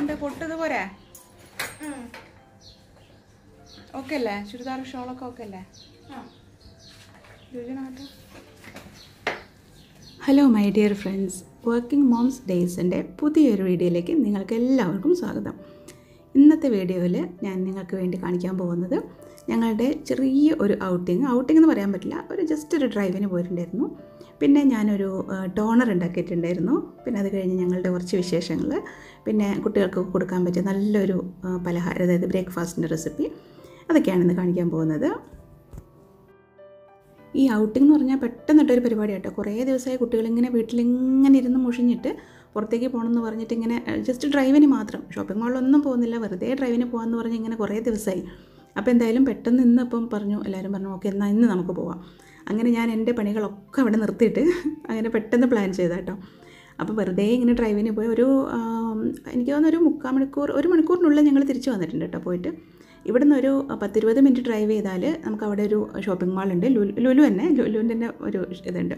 എന്താ പൊട്ടത് പോരെ? ഓക്കെ അല്ലേ? ചുരിദാർ ഷോളൊക്കെ ഓക്കെ അല്ലേ? Hello my dear friends working moms ഡേയ്സിന്റെ പുതിയൊരു വീഡിയോയിലേക്ക് നിങ്ങൾക്ക് എല്ലാവർക്കും സ്വാഗതം. ഇന്നത്തെ വീഡിയോയിൽ ഞാൻ നിങ്ങൾക്ക് വേണ്ടി കാണിക്കാൻ പോകുന്നത് ഞങ്ങളുടെ ചെറിയ ഒരു ഔട്ടിങ് ഔട്ടിംഗ് എന്ന് പറയാൻ പറ്റില്ല ഒരു ജസ്റ്റ് ഒരു ഡ്രൈവിന് പോയിട്ടുണ്ടായിരുന്നു. പിന്നെ ഞാനൊരു ടോണർ ഉണ്ടാക്കിയിട്ടുണ്ടായിരുന്നു. പിന്നെ അത് കഴിഞ്ഞ് ഞങ്ങളുടെ കുറച്ച് വിശേഷങ്ങൾ. പിന്നെ കുട്ടികൾക്ക് കൊടുക്കാൻ പറ്റിയ നല്ലൊരു പലഹാരം അതായത് ബ്രേക്ക്ഫാസ്റ്റിന്റെ റെസിപ്പി അതൊക്കെയാണ് ഇന്ന് കാണിക്കാൻ പോകുന്നത്. ഈ ഔട്ടിംഗ് എന്ന് പറഞ്ഞാൽ പെട്ടെന്നിട്ടൊരു പരിപാടി കേട്ടോ കുറേ ദിവസമായി കുട്ടികളിങ്ങനെ വീട്ടിലിങ്ങനെ ഇരുന്ന് മുഷിഞ്ഞിട്ട് പുറത്തേക്ക് പോകണമെന്ന് പറഞ്ഞിട്ട് ഇങ്ങനെ ജസ്റ്റ് ഡ്രൈവിന് മാത്രം. ഷോപ്പിംഗ് മാളിലൊന്നും പോകുന്നില്ല. വെറുതെ ഡ്രൈവിന് പോകാമെന്ന് പറഞ്ഞ് ഇങ്ങനെ കുറേ ദിവസമായി. അപ്പോൾ എന്തായാലും പെട്ടെന്ന് ഇന്ന് ഇപ്പം പറഞ്ഞു എല്ലാവരും പറഞ്ഞു ഓക്കെ എന്നാൽ ഇന്ന് നമുക്ക് പോവാം. അങ്ങനെ ഞാൻ എന്റെ പണികളൊക്കെ അവിടെ നിർത്തിയിട്ട് അങ്ങനെ പെട്ടെന്ന് പ്ലാൻ ചെയ്ത കേട്ടോ അപ്പോൾ വെറുതെ ഇങ്ങനെ ഡ്രൈവിന് പോയി ഒരു എനിക്ക് തോന്നുന്നു ഒരു മുക്കാൽ മണിക്കൂർ ഒരു മണിക്കൂറിനുള്ളിൽ ഞങ്ങൾ തിരിച്ചു വന്നിട്ടുണ്ട് കേട്ടോ പോയിട്ട്. ഇവിടുന്ന് ഒരു പത്തിരുപത് മിനിറ്റ് ഡ്രൈവ് ചെയ്താൽ നമുക്ക് അവിടെ ഒരു ഷോപ്പിംഗ് മാളുണ്ട് ലുലു തന്നെ ലുലുവിന്റെ ഒരു ഇതുണ്ട്.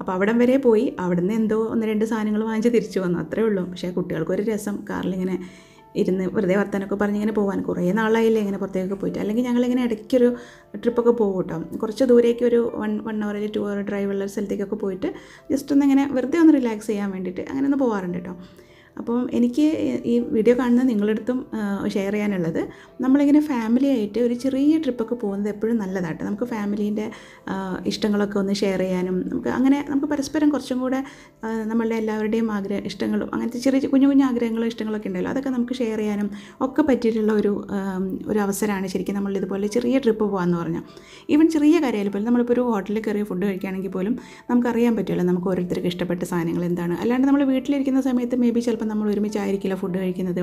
അപ്പോൾ അവിടം വരെ പോയി. അവിടുന്ന് എന്തോ ഒന്ന് രണ്ട് സാധനങ്ങൾ വാങ്ങിച്ച് തിരിച്ചു വന്നു. അത്രേ ഉള്ളൂ. പക്ഷേ കുട്ടികൾക്കൊരു രസം. കാറിലിങ്ങനെ ഇരുന്ന് വെറുതെ വർത്താനൊക്കെ പറഞ്ഞ് ഇങ്ങനെ പോകാൻ കുറേ നാളായില്ലേ ഇങ്ങനെ പുറത്തേക്കൊക്കെ പോയിട്ട്. അല്ലെങ്കിൽ ഞങ്ങളിങ്ങനെ ഇടയ്ക്കൊരു ട്രിപ്പൊക്കെ പോകും കേട്ടോ കുറച്ച് ദൂരേക്ക് ഒരു വൺ വൺ അവർ അല്ലെങ്കിൽ ടു അവർ ഡ്രൈവ് ഉള്ള സ്ഥലത്തേക്കൊക്കെ പോയിട്ട് ജസ്റ്റ് ഒന്ന് ഇങ്ങനെ വെറുതെ ഒന്ന് റിലാക്സ് ചെയ്യാൻ വേണ്ടിയിട്ട് അങ്ങനെ ഒന്ന് പോകാറുണ്ട് കേട്ടോ അപ്പം എനിക്ക് ഈ വീഡിയോ കാണുന്ന നിങ്ങളടുത്തും ഷെയർ ചെയ്യാനുള്ളത്. നമ്മളിങ്ങനെ ഫാമിലി ആയിട്ട് ഒരു ചെറിയ ട്രിപ്പൊക്കെ പോകുന്നത് എപ്പോഴും നല്ലതാട്ടോ. നമുക്ക് ഫാമിലീന്റെ ഇഷ്ടങ്ങളൊക്കെ ഒന്ന് ഷെയർ ചെയ്യാനും നമുക്ക് അങ്ങനെ നമുക്ക് പരസ്പരം കുറച്ചും കൂടെ നമ്മളുടെ എല്ലാവരുടെയും ആഗ്രഹ ഇഷ്ടങ്ങളും അങ്ങനത്തെ ചെറിയ കുഞ്ഞു കുഞ്ഞു ആഗ്രഹങ്ങളും ഇഷ്ടങ്ങളൊക്കെ ഉണ്ടല്ലോ. അതൊക്കെ നമുക്ക് ഷെയർ ചെയ്യാനും ഒക്കെ പറ്റിയിട്ടുള്ള ഒരു ഒരു അവസരമാണ് ശരിക്കും നമ്മൾ ഇതുപോലെ ചെറിയ ട്രിപ്പ് പോകാമെന്ന് പറഞ്ഞാൽ ഈവൻ ചെറിയ കാര്യമായാലും പോലും നമ്മളിപ്പോൾ ഒരു ഹോട്ടലിൽ കയറി ഫുഡ് കഴിക്കുകയാണെങ്കിൽ പോലും നമുക്കറിയാൻ പറ്റുമല്ലോ നമുക്ക് ഓരോരുത്തർക്ക് ഇഷ്ടപ്പെട്ട സാധനങ്ങൾ എന്താണ്. അല്ലാണ്ട് നമ്മൾ വീട്ടിലിരിക്കുന്ന സമയത്ത് മേ ബി ചിലപ്പോൾ നമ്മൾ ഒരുമിച്ചായിരിക്കില്ല ഫുഡ് കഴിക്കുന്നത്.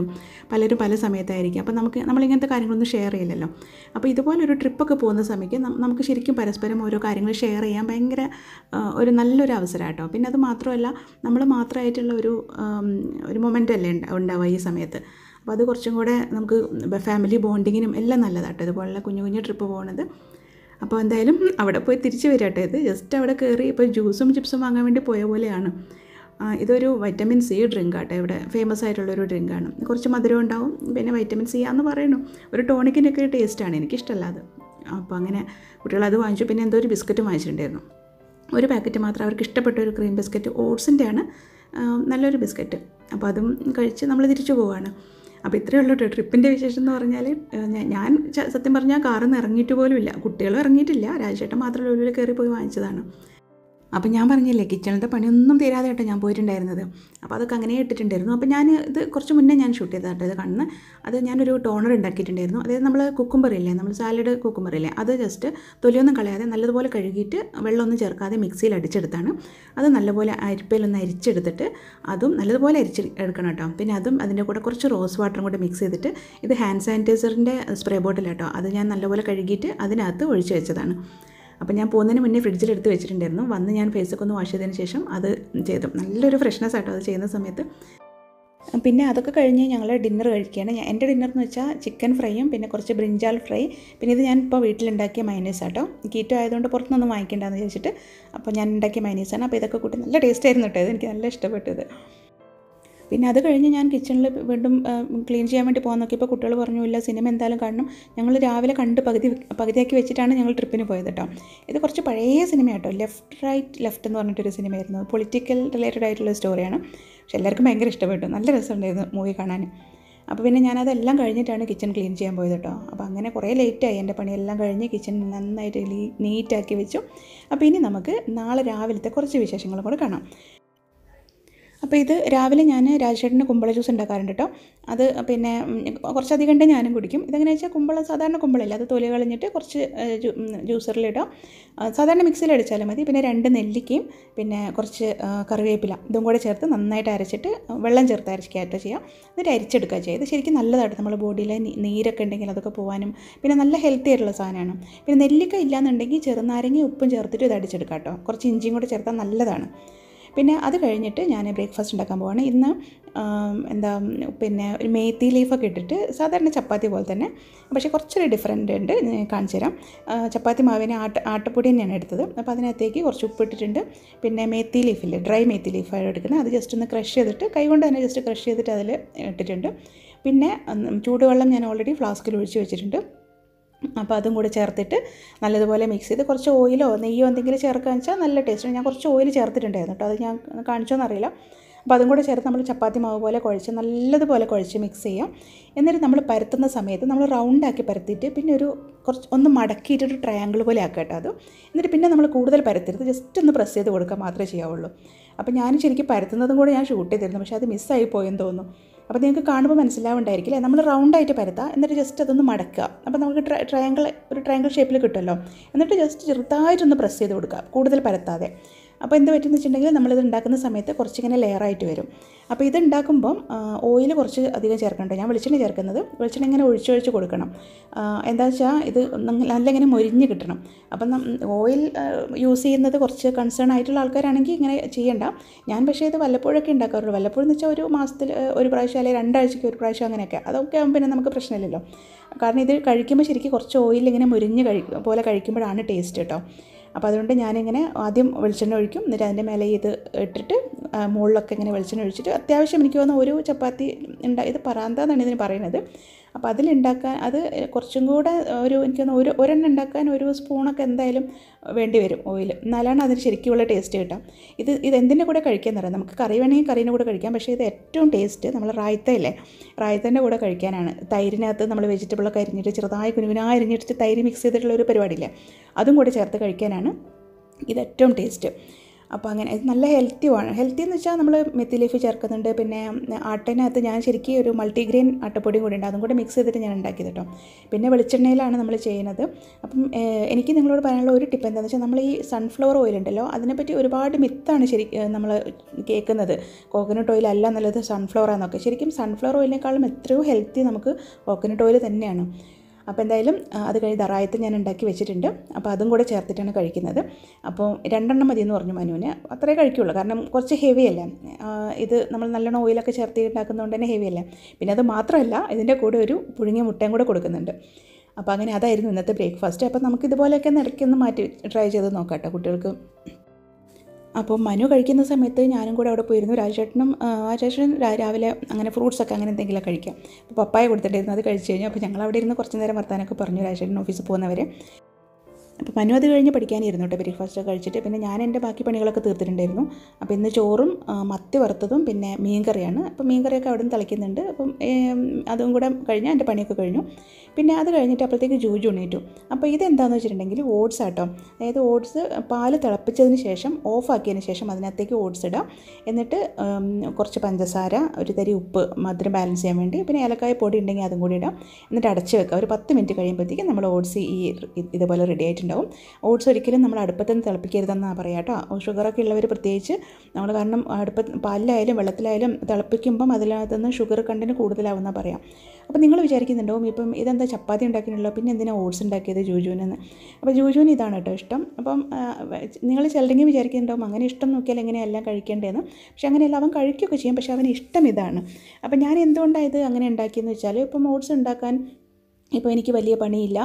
പലരും പല സമയത്തായിരിക്കും. അപ്പോൾ നമുക്ക് നമ്മളിങ്ങനത്തെ കാര്യങ്ങളൊന്നും ഷെയർ ചെയ്യില്ലല്ലോ. അപ്പോൾ ഇതുപോലൊരു ട്രിപ്പൊക്കെ പോകുന്ന സമയത്ത് നമുക്ക് ശരിക്കും പരസ്പരം ഓരോ കാര്യങ്ങൾ ഷെയർ ചെയ്യാൻ ഭയങ്കര ഒരു നല്ലൊരു അവസരം കേട്ടോ പിന്നെ അത് മാത്രമല്ല നമ്മൾ മാത്രമായിട്ടുള്ള ഒരു ഒരു മൊമെന്റ് അല്ലേ ഉണ്ടാ- ഉണ്ടാവുക ഈ സമയത്ത്. അപ്പോൾ അത് കുറച്ചും കൂടെ നമുക്ക് ഫാമിലി ബോണ്ടിങ്ങിനും എല്ലാം നല്ലതാണ് നല്ലതാട്ടോ. ഇതുപോലുള്ള കുഞ്ഞു കുഞ്ഞു ട്രിപ്പ് പോകുന്നത് അപ്പോൾ എന്തായാലും അവിടെ പോയി തിരിച്ച് വരാട്ടെ ഇത്. ജസ്റ്റ് അവിടെ കയറി ഇപ്പോൾ ജ്യൂസും ചിപ്സും വാങ്ങാൻ വേണ്ടി പോയ പോലെയാണ്. ഇതൊരു വൈറ്റമിൻ സി ഡ്രിങ്ക് ആട്ടെ. ഇവിടെ ഫേമസ് ആയിട്ടുള്ളൊരു ഡ്രിങ്കാണ് കുറച്ച് മധുരം ഉണ്ടാവും പിന്നെ വൈറ്റമിൻ സി ആന്ന് പറയണു ഒരു ടോണിക്കിന്റെയൊക്കെ ടേസ്റ്റാണ് എനിക്കിഷ്ടമല്ല അത്. അപ്പോൾ അങ്ങനെ കുട്ടികൾ അത് വാങ്ങിച്ചു. പിന്നെ എന്തോ ഒരു ബിസ്ക്കറ്റ് വാങ്ങിച്ചിട്ടുണ്ടായിരുന്നു. ഒരു പാക്കറ്റ് മാത്രം അവർക്ക് ഇഷ്ടപ്പെട്ട ഒരു ക്രീം ബിസ്ക്കറ്റ് ഓട്സിന്റെ ആണ് നല്ലൊരു ബിസ്ക്കറ്റ് അപ്പോൾ അതും കഴിച്ച് നമ്മൾ തിരിച്ചു പോവുകയാണ് അപ്പോൾ ഇത്രയേ ഉള്ളൂ കേട്ടോ ട്രിപ്പിന്റെ വിശേഷം എന്ന് പറഞ്ഞാൽ ഞാൻ സത്യം പറഞ്ഞാൽ കാറിൽ നിന്ന് ഇറങ്ങിയിട്ട് പോലും ഇല്ല കുട്ടികളും ഇറങ്ങിയിട്ടില്ല. രാജേട്ടൻ മാത്രം ഉള്ളിൽ കയറി പോയി വാങ്ങിച്ചതാണ്. അപ്പോൾ ഞാൻ പറഞ്ഞില്ലേ കിച്ചണിലത്തെ പണിയൊന്നും തീരാതെ കേട്ടോ ഞാൻ പോയിട്ടുണ്ടായിരുന്നത്. അപ്പോൾ അതൊക്കെ അങ്ങനെ ഇട്ടിട്ടുണ്ടായിരുന്നു. അപ്പോൾ ഞാൻ ഇത് കുറച്ച് മുന്നേ ഞാൻ ഷൂട്ട് ചെയ്തതാട്ടോ ഇത് കണ്ണ്. അത് ഞാനൊരു ടോണർ ഉണ്ടാക്കിയിട്ടുണ്ടായിരുന്നു. അതായത് നമ്മൾ കുക്കുംബർ ഇല്ലേ നമ്മൾ സാലഡ് കുക്കുംബർ ഇല്ലേ അത് ജസ്റ്റ് തൊലിയൊന്നും കളയാതെ നല്ലതുപോലെ കഴുകിയിട്ട് വെള്ളമൊന്നും ചേർക്കാതെ മിക്സിയിൽ അടിച്ചെടുത്താണ്. അത് നല്ലപോലെ അരിപ്പയിലൊന്ന് അരിച്ചെടുത്തിട്ട് അതും നല്ലതുപോലെ അരിച്ച് എടുക്കണം കേട്ടോ. പിന്നെ അതും അതിന്റെ കൂടെ കുറച്ച് റോസ് വാട്ടറും കൂടെ മിക്സ് ചെയ്തിട്ട് ഇത് ഹാൻഡ് സാനിറ്റൈസറിന്റെ സ്പ്രേ ബോട്ടിലാട്ടോ അത് ഞാൻ നല്ലപോലെ കഴുകിയിട്ട് അതിനകത്ത് ഒഴിച്ചു വെച്ചതാണ്. അപ്പോൾ ഞാൻ പോകുന്നതിന് മുന്നേ ഫ്രിഡ്ജിൽ എടുത്ത് വെച്ചിട്ടുണ്ടായിരുന്നു. വന്ന് ഞാൻ ഫേസ് ഒക്കെ ഒന്ന് വാഷ് ചെയ്തതിന് ശേഷം അത് ചെയ്തു. നല്ലൊരു ഫ്രഷ്നെസ് ആട്ടോ അത് ചെയ്യുന്ന സമയത്ത്. പിന്നെ അതൊക്കെ കഴിഞ്ഞ് ഞങ്ങൾ ഡിന്നർ കഴിക്കുകയാണ്. എന്റെ ഡിന്നർ എന്ന് വെച്ചാൽ ചിക്കൻ ഫ്രൈയും പിന്നെ കുറച്ച് ബ്രിഞ്ചാൽ ഫ്രൈ. പിന്നെ ഇത് ഞാൻ ഇപ്പോൾ വീട്ടിലുണ്ടാക്കിയ മൈനീസ് ആട്ടോ. കീറ്റോ ആയതുകൊണ്ട് പുറത്തുനിന്നൊന്നും വാങ്ങിക്കേണ്ടെന്ന് വിചാരിച്ചിട്ട് അപ്പോൾ ഞാൻ ഉണ്ടാക്കിയ മൈനീസാണ് അപ്പോൾ ഇതൊക്കെ കൂട്ടി നല്ല ടേസ്റ്റ് ആയിരുന്നു കേട്ടോ. ഇത് എനിക്ക് നല്ല ഇഷ്ടപ്പെട്ടത് പിന്നെ അത് കഴിഞ്ഞ് ഞാൻ കിച്ചണിൽ വീണ്ടും ക്ലീൻ ചെയ്യാൻ വേണ്ടി പോകാൻ നോക്കിയപ്പോൾ കുട്ടികൾ പറഞ്ഞു ഇല്ല സിനിമ എന്തായാലും കാണണം. ഞങ്ങൾ രാവിലെ കണ്ട് പകുതി പകുതിയാക്കി വെച്ചിട്ടാണ് ഞങ്ങൾ ട്രിപ്പിന് പോയത് കേട്ടോ ഇത് കുറച്ച് പഴയ സിനിമ കേട്ടോ ലെഫ്റ്റ് റൈറ്റ് ലെഫ്റ്റ് എന്ന് പറഞ്ഞിട്ടൊരു സിനിമയായിരുന്നു പൊളിറ്റിക്കൽ റിലേറ്റഡ് ആയിട്ടുള്ള സ്റ്റോറിയാണ് പക്ഷെ എല്ലാവർക്കും ഭയങ്കര ഇഷ്ടപ്പെട്ടു. നല്ല രസമുണ്ടായിരുന്നു മൂവി കാണാൻ അപ്പോൾ പിന്നെ ഞാനതെല്ലാം കഴിഞ്ഞിട്ടാണ് കിച്ചൺ ക്ലീൻ ചെയ്യാൻ പോയത് കേട്ടോ അപ്പോൾ അങ്ങനെ കുറേ ലേറ്റായി എന്റെ പണിയെല്ലാം കഴിഞ്ഞ് കിച്ചൺ നന്നായിട്ട് നീറ്റാക്കി വെച്ചു. അപ്പോൾ ഇനി നമുക്ക് നാളെ രാവിലത്തെ കുറച്ച് വിശേഷങ്ങൾ കൂടെ കാണാം. അപ്പോൾ ഇത് രാവിലെ ഞാൻ രാജേട്ടന്റെ കുമ്പള ജ്യൂസ് ഉണ്ടാക്കാറുണ്ട് കേട്ടോ. അത് പിന്നെ കുറച്ചധികം ഉണ്ട് ഞാനും കുടിക്കും. ഇതെങ്ങനെ വെച്ചാൽ കുമ്പളം സാധാരണ കുമ്പളല്ല അത് തൊലി കളഞ്ഞിട്ട് കുറച്ച് ജ്യൂസറിലിട്ടോ സാധാരണ മിക്സിയിൽ അടിച്ചാലും മതി. പിന്നെ രണ്ട് നെല്ലിക്കയും പിന്നെ കുറച്ച് കറിവേപ്പില ഇതും കൂടെ ചേർത്ത് നന്നായിട്ട് അരച്ചിട്ട് വെള്ളം ചേർത്ത് അരച്ചിട്ട് ചെയ്യാം. എന്നിട്ട് അരിച്ചെടുക്കുക ചെയ്യുക. ഇത് ശരിക്കും നല്ലതാണ് നമ്മുടെ ബോഡിയിലെ നീരൊക്കെ ഉണ്ടെങ്കിൽ അതൊക്കെ പോകാനും പിന്നെ നല്ല ഹെൽത്തി ആയിട്ടുള്ള സാധനമാണ്. പിന്നെ നെല്ലിക്ക ഇല്ലാന്നുണ്ടെങ്കിൽ ചെറുനാരങ്ങയും ഉപ്പും ചേർത്തിട്ട് ഇത് അടിച്ചെടുക്കാം കേട്ടോ. കുറച്ച് ഇഞ്ചിയും കൂടെ ചേർത്താൽ നല്ലതാണ്. പിന്നെ അത് കഴിഞ്ഞിട്ട് ഞാൻ ബ്രേക്ക്ഫാസ്റ്റ് ഉണ്ടാക്കാൻ പോവാണ്. ഇന്ന് എന്താ പിന്നെ ഒരു മേത്തി ലീഫൊക്കെ ഇട്ടിട്ട് സാധാരണ ചപ്പാത്തി പോലെ തന്നെ. പക്ഷേ കുറച്ചൊരു ഡിഫറെന്റ് ഉണ്ട് കാണിച്ചു തരാം. ചപ്പാത്തി മാവിനെ ആട്ട ആട്ടപ്പൊടി തന്നെയാണ് എടുത്തത്. അപ്പോൾ അതിനകത്തേക്ക് കുറച്ച് ഉപ്പ് ഇട്ടിട്ടുണ്ട്. പിന്നെ മേത്തി ലീഫില്ലേ ഡ്രൈ മേത്തി ലീഫാണ് എടുക്കുന്നത്. അത് ജസ്റ്റ് ഒന്ന് ക്രഷ് ചെയ്തിട്ട് കൈകൊണ്ട് തന്നെ ജസ്റ്റ് ക്രഷ് ചെയ്തിട്ട് അതിൽ ഇട്ടിട്ടുണ്ട്. പിന്നെ ചൂടുവെള്ളം ഞാൻ ഓൾറെഡി ഫ്ലാസ്കിൽ ഒഴിച്ച് വെച്ചിട്ടുണ്ട്. അപ്പോൾ അതും കൂടെ ചേർത്തിട്ട് നല്ലതുപോലെ മിക്സ് ചെയ്ത് കുറച്ച് ഓയിലോ നെയ്യോ എന്തെങ്കിലും ചേർക്കുക വെച്ചാൽ നല്ല ടേസ്റ്റ് ഞാൻ കുറച്ച് ഓയിൽ ചേർത്തിട്ടുണ്ടായിരുന്നു കേട്ടോ. അത് ഞാൻ കാണിച്ചോന്നറിയില്ല. അപ്പോൾ അതും കൂടെ ചേർത്ത് നമ്മൾ ചപ്പാത്തി മാവ് പോലെ കുഴച്ച് നല്ലതുപോലെ കുഴച്ച് മിക്സ് ചെയ്യാം. എന്നിട്ട് നമ്മൾ പരത്തുന്ന സമയത്ത് നമ്മൾ റൗണ്ടാക്കി പരത്തിയിട്ട് പിന്നെ ഒരു കുറച്ച് ഒന്ന് മടക്കിയിട്ട് ഒരു ട്രയാങ്കിൾ പോലെ ആക്കുക കേട്ടോ അത്. എന്നിട്ട് പിന്നെ നമ്മൾ കൂടുതൽ പരത്തരുത്. ജസ്റ്റ് ഒന്ന് പ്രസ് ചെയ്ത് കൊടുക്കുക മാത്രമേ ചെയ്യാവുള്ളൂ. അപ്പോൾ ഞാൻ ശരിക്കും പരത്തുന്നതും കൂടെ ഞാൻ ഷൂട്ട് ചെയ്തിരുന്നു. പക്ഷേ അത് മിസ്സായി പോയെന്ന് തോന്നുന്നു. അപ്പോൾ നിങ്ങൾക്ക് കാണുമ്പോൾ മനസ്സിലാവുണ്ടായിരിക്കില്ലേ നമ്മൾ റൗണ്ടായിട്ട് പരത്താം എന്നിട്ട് ജസ്റ്റ് അതൊന്ന് മടക്കുക. അപ്പോൾ നമുക്ക് ട്ര ട്രയാങ്കിൾ ഒരു ട്രയാങ്കിൾ ഷേപ്പിൽ കിട്ടുമല്ലോ? എന്നിട്ട് ജസ്റ്റ് ചെറുതായിട്ടൊന്ന് പ്രസ് ചെയ്ത് കൊടുക്കുക കൂടുതൽ പരത്താതെ. അപ്പോൾ എന്ത് പറ്റുമെന്ന് വെച്ചിട്ടുണ്ടെങ്കിൽ നമ്മളിത് ഉണ്ടാക്കുന്ന സമയത്ത് കുറച്ചിങ്ങനെ ലെയറായിട്ട് വരും. അപ്പോൾ ഇത് ഉണ്ടാക്കുമ്പം ഓയിൽ കുറച്ച് അധികം ചേർക്കണ്ട ഞാൻ വെളിച്ചെണ്ണ ചേർക്കുന്നത് വെളിച്ചെണ്ണ ഇങ്ങനെ ഒഴിച്ചൊഴിച്ച് കൊടുക്കണം. എന്താ വെച്ചാൽ ഇത് നല്ല ഇങ്ങനെ മൊരിഞ്ഞ് കിട്ടണം. അപ്പം ഓയിൽ യൂസ് ചെയ്യുന്നത് കുറച്ച് കൺസേൺ ആയിട്ടുള്ള ആൾക്കാരാണെങ്കിൽ ഇങ്ങനെ ചെയ്യണ്ട. ഞാൻ പക്ഷേ ഇത് വല്ലപ്പോഴൊക്കെ ഉണ്ടാക്കാറുള്ളൂ. വല്ലപ്പോഴും എന്ന് വെച്ചാൽ ഒരു മാസത്തിൽ ഒരു പ്രാവശ്യം അല്ലെങ്കിൽ രണ്ടാഴ്ചയ്ക്ക് ഒരു പ്രാവശ്യം അങ്ങനെയൊക്കെ. അതൊക്കെ ആകുമ്പോൾ പിന്നെ നമുക്ക് പ്രശ്നമില്ലല്ലോ. കാരണം ഇത് കഴിക്കുമ്പോൾ ശരിക്കും കുറച്ച് ഓയിൽ ഇങ്ങനെ മുരിഞ്ഞ് കഴി പോലെ കഴിക്കുമ്പോഴാണ് ടേസ്റ്റ് കേട്ടോ. അപ്പോൾ അതുകൊണ്ട് ഞാനിങ്ങനെ ആദ്യം വെളിച്ചെണ്ണ ഒഴിക്കും. എന്നിട്ട് അതിന്റെ മേലെ ഇത് ഇട്ടിട്ട് മുകളിലൊക്കെ ഇങ്ങനെ വെളിച്ചെണ്ണ ഒഴിച്ചിട്ട് അത്യാവശ്യം എനിക്ക് തോന്നുന്ന ഒരു ചപ്പാത്തി ഉണ്ടാ ഇത് പറാന്ത എന്നാണ് ഇതിന് പറയുന്നത്. അപ്പോൾ അതിലുണ്ടാക്കാൻ അത് കുറച്ചും കൂടെ ഒരു എനിക്ക് ഒരു ഒരെണ്ണം ഉണ്ടാക്കാൻ ഒരു സ്പൂണൊക്കെ എന്തായാലും വേണ്ടി വരും ഓയിൽ. എന്നാലാണ് അതിന് ശരിക്കുമുള്ള ടേസ്റ്റ് കിട്ടാം ഇത് ഇത് എന്തിന്റെ കൂടെ കഴിക്കാൻ തരാം നമുക്ക് കറി വേണമെങ്കിൽ കറീന്റെ കൂടെ കഴിക്കാം. പക്ഷേ ഇത് ഏറ്റവും ടേസ്റ്റ് നമ്മൾ റായത്തയില്ലേ? റായ്ത്തേന്റെ കൂടെ കഴിക്കാനാണ്. തൈരിനകത്ത് നമ്മൾ വെജിറ്റബിളൊക്കെ അരിഞ്ഞിട്ട് ചെറുതായി കുനുവിനായി അരിഞ്ഞിട്ട് തൈര് മിക്സ് ചെയ്തിട്ടുള്ള ഒരു പരിപാടിയില്ല? അതും കൂടെ ചേർത്ത് കഴിക്കാനാണ് ഇത് ഏറ്റവും ടേസ്റ്റ്. അപ്പോൾ അങ്ങനെ ഇത് നല്ല ഹെൽത്തിയുമാണ് ഹെൽത്തി എന്ന് വെച്ചാൽ നമ്മൾ മെത്തി ലീഫ് ചേർക്കുന്നുണ്ട്. പിന്നെ ആട്ടനകത്ത് ഞാൻ ശരിക്കും ഒരു മൾട്ടിഗ്രെയിൻ ആട്ടപ്പൊടി കൂടി ഉണ്ട് അതും കൂടെ മിക്സ് ചെയ്തിട്ട് ഞാൻ ഉണ്ടാക്കിയത് കേട്ടോ പിന്നെ വെളിച്ചെണ്ണയിലാണ് നമ്മൾ ചെയ്യുന്നത്. അപ്പം എനിക്ക് നിങ്ങളോട് പറയാനുള്ള ഒരു ടിപ്പ് എന്താണെന്ന് വെച്ചാൽ നമ്മൾ ഈ സൺഫ്ലവർ ഓയിൽ ഉണ്ടല്ലോ അതിനെപ്പറ്റി ഒരുപാട് മിത്താണ് ശരി നമ്മൾ കേൾക്കുന്നത് കോക്കനട്ട് ഓയിൽ അല്ല നല്ലത് സൺഫ്ലവർ ആണെന്നൊക്കെ ശരിക്കും സൺഫ്ലവർ ഓയിലിനേക്കാളും എത്രയോ ഹെൽത്തി നമുക്ക് കോക്കനട്ട് ഓയിൽ തന്നെയാണ്. അപ്പോൾ എന്തായാലും അത് കഴിഞ്ഞ് ദറായത്ത് ഞാൻ ഉണ്ടാക്കി വെച്ചിട്ടുണ്ട്. അപ്പോൾ അതും കൂടെ ചേർത്തിട്ടാണ് കഴിക്കുന്നത്. അപ്പോൾ രണ്ടെണ്ണം മതി എന്ന് പറഞ്ഞു മനുവിന്. അത്രേ കഴിക്കുള്ളൂ. കാരണം കുറച്ച് ഹെവി അല്ല? ഇത് നമ്മൾ നല്ലോണം ഓയിലൊക്കെ ചേർത്ത് ഉണ്ടാക്കുന്നതുകൊണ്ട് തന്നെ ഹെവി അല്ല? പിന്നെ അത് മാത്രമല്ല ഇതിന്റെ കൂടെ ഒരു പുഴുങ്ങിയ മുട്ടയും കൂടെ കൊടുക്കുന്നുണ്ട്. അപ്പോൾ അങ്ങനെ അതായിരുന്നു ഇന്നത്തെ ബ്രേക്ക്ഫാസ്റ്റ് അപ്പോൾ നമുക്ക് ഇതുപോലെയൊക്കെ ഇടയ്ക്കൊന്ന് മാറ്റി ട്രൈ ചെയ്ത് നോക്കാം കേട്ടോ കുട്ടികൾക്ക്. അപ്പോൾ മനു കഴിക്കുന്ന സമയത്ത് ഞാനും കൂടെ അവിടെ പോയിരുന്നു. രാജേട്ടനും രാജേട്ടൻ രാവിലെ അങ്ങനെ ഫ്രൂട്ട്സൊക്കെ അങ്ങനെ എന്തെങ്കിലും കഴിക്കാം. അപ്പോൾ പപ്പായ കൊടുത്തിട്ടായിരുന്നു അത് കഴിച്ച് കഴിഞ്ഞു. അപ്പോൾ ഞങ്ങൾ അവിടെ ഇരുന്ന് കുറച്ച് നേരം വർത്താനൊക്കെ പറഞ്ഞു രാജേട്ടൻ ഓഫീസിൽ പോകുന്നവരെ. അപ്പോൾ മനു അത് കഴിഞ്ഞ് പഠിക്കാനിരുന്നു കേട്ടോ ബ്രേക്ക്ഫാസ്റ്റ് കഴിച്ചിട്ട്. പിന്നെ ഞാൻ എന്റെ ബാക്കി പണികളൊക്കെ തീർത്തിട്ടുണ്ടായിരുന്നു. അപ്പോൾ ഇന്ന് ചോറും മത്തി വറുത്തതും പിന്നെ മീൻകറിയാണ്. അപ്പോൾ മീൻകറിയൊക്കെ അവിടെ നിന്ന് തിളയ്ക്കുന്നുണ്ട്. അപ്പം അതും കൂടെ കഴിഞ്ഞാൽ എന്റെ പണിയൊക്കെ കഴിഞ്ഞു. പിന്നെ അത് കഴിഞ്ഞിട്ട് അപ്പോഴത്തേക്ക് ജൂജ് ഉണീറ്റു അപ്പോൾ ഇതെന്താണെന്ന് വെച്ചിട്ടുണ്ടെങ്കിൽ ഓട്സ് ആട്ടോ. അതായത് ഓട്സ് പാൽ തിളപ്പിച്ചതിന് ശേഷം ഓഫാക്കിയതിന് ശേഷം അതിനകത്തേക്ക് ഓട്സ് ഇടാം. എന്നിട്ട് കുറച്ച് പഞ്ചസാര ഒരു തരി ഉപ്പ് മധുരം ബാലൻസ് ചെയ്യാൻ വേണ്ടി പിന്നെ ഏലക്കായ പൊടി ഉണ്ടെങ്കിൽ അതും കൂടി ഇടാം. എന്നിട്ട് അടച്ച് വെക്കുക. ഒരു പത്ത് മിനിറ്റ് കഴിയുമ്പോഴത്തേക്കും നമ്മൾ ഓട്സ് ഈ ഇതുപോലെ റെഡി ആയിട്ടുണ്ടാവും ഓട്സ് ഒരിക്കലും നമ്മൾ അടുപ്പത്ത് നിന്ന് തിളപ്പിക്കരുതെന്നാണ് പറയുക കേട്ടോ ഷുഗറൊക്കെ ഉള്ളവർ പ്രത്യേകിച്ച് നമ്മൾ കാരണം അടുപ്പ പാലിലായാലും വെള്ളത്തിലായാലും തിളപ്പിക്കുമ്പം അതിനകത്ത് നിന്ന് ഷുഗർ കണ്ടിന് കൂടുതലാവുമെന്നാണ് പറയാം. അപ്പോൾ നിങ്ങൾ വിചാരിക്കുന്നുണ്ടാവും ഇപ്പം ഇതെന്താ ചപ്പാത്തി ഉണ്ടാക്കിയിട്ടുള്ളൂ പിന്നെ എന്തിനാ ഓട്സ് ഉണ്ടാക്കിയത് ജൂജുവിനെന്ന് അപ്പോൾ ജൂജുവിന് ഇതാണ് കേട്ടോ ഇഷ്ടം. അപ്പം നിങ്ങൾ ചിലരെങ്കിലും വിചാരിക്കുന്നുണ്ടാവും അങ്ങനെ ഇഷ്ടം നോക്കിയാൽ എങ്ങനെയെല്ലാം കഴിക്കേണ്ടതെന്ന് പക്ഷെ അങ്ങനെയല്ല അവൻ കഴിക്കുകയൊക്കെ ചെയ്യും പക്ഷേ അവന് ഇഷ്ടം ഇതാണ്. അപ്പം ഞാൻ എന്തുകൊണ്ടാണ് ഇത് അങ്ങനെ ഉണ്ടാക്കിയെന്ന് വെച്ചാൽ ഇപ്പം ഓട്സ് ഉണ്ടാക്കാൻ ഇപ്പോൾ എനിക്ക് വലിയ പണിയില്ല.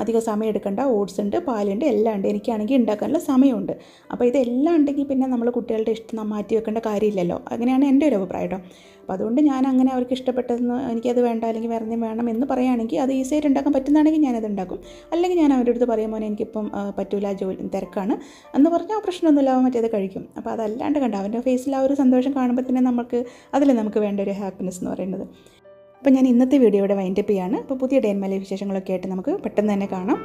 അധികം സമയം എടുക്കണ്ട. ഓട്സ് ഉണ്ട് പാലുണ്ട് എല്ലാം ഉണ്ട്. എനിക്കാണെങ്കിൽ ഉണ്ടാക്കാനുള്ള സമയമുണ്ട്. അപ്പോൾ ഇതെല്ലാം ഉണ്ടെങ്കിൽ പിന്നെ നമ്മൾ കുട്ടികളുടെ ഇഷ്ടം മാറ്റി വെക്കേണ്ട കാര്യമില്ലല്ലോ. അങ്ങനെയാണ് എന്റെ ഒരു അഭിപ്രായം കേട്ടോ. അപ്പോൾ അതുകൊണ്ട് ഞാൻ അങ്ങനെ അവർക്ക് ഇഷ്ടപ്പെട്ടതെന്ന് എനിക്കത് വേണ്ട അല്ലെങ്കിൽ വേറെ എന്തെങ്കിലും വേണം എന്ന് പറയുകയാണെങ്കിൽ അത് ഈസിയായിട്ട് ഉണ്ടാക്കാൻ പറ്റുന്നതാണെങ്കിൽ ഞാനത് ഉണ്ടാക്കും. അല്ലെങ്കിൽ ഞാൻ അവരുടെ അടുത്ത് പറയുമ്പോൾ എനിക്കിപ്പം പറ്റൂല ജോലി തിരക്കാണ് എന്ന് പറഞ്ഞാൽ പ്രശ്നമൊന്നുമില്ല അവൻ മറ്റേത് കഴിക്കും. അപ്പോൾ അതല്ലാണ്ട് കണ്ട അവന്റെ ഫേസിൽ ആ ഒരു സന്തോഷം കാണുമ്പോൾ തന്നെ നമുക്ക് അതിൽ നമുക്ക് വേണ്ട ഒരു ഹാപ്പിനെസ് എന്ന് പറയുന്നത്. അപ്പോൾ ഞാൻ ഇന്നത്തെ വീഡിയോയുടെ വൈൻഡപ്പ് ചെയ്യാണ്. അപ്പോൾ പുതിയ ഡേ മലയ വിശേഷങ്ങളൊക്കെ ആയിട്ട് നമുക്ക് പെട്ടെന്ന് തന്നെ കാണാം.